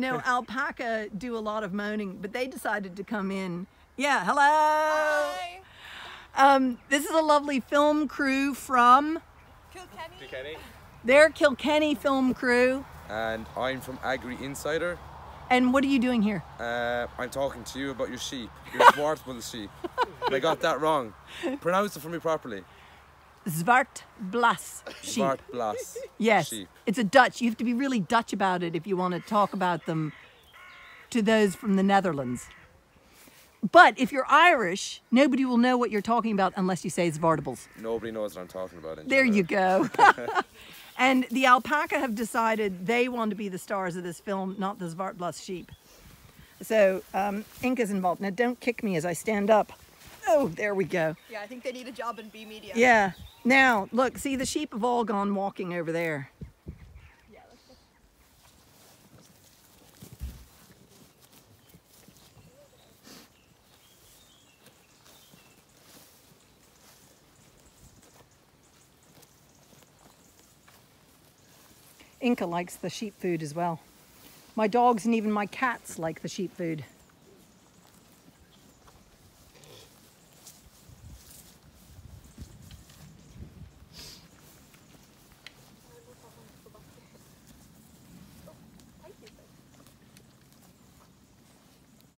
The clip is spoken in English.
know alpaca do a lot of moaning, but they decided to come in. Yeah, hello. Hi. Um, this is a lovely film crew from Kilkenny. Kenny. their Kilkenny film crew. And I'm from Agri Insider. And what are you doing here? Uh, I'm talking to you about your sheep, your Zwartbull sheep. I got that wrong. Pronounce it for me properly. Zwart Blas sheep. Zwartbles Yes, sheep. it's a Dutch. You have to be really Dutch about it if you want to talk about them to those from the Netherlands. But if you're Irish, nobody will know what you're talking about unless you say Zwartables. Nobody knows what I'm talking about. There you go. and the alpaca have decided they want to be the stars of this film, not the Zwartbles sheep. So um, Inca's involved. Now don't kick me as I stand up. Oh, there we go. Yeah, I think they need a job in Bee Media. Yeah. Now, look, see, the sheep have all gone walking over there. Yeah. Inca likes the sheep food as well. My dogs and even my cats like the sheep food.